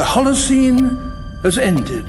The Holocene has ended.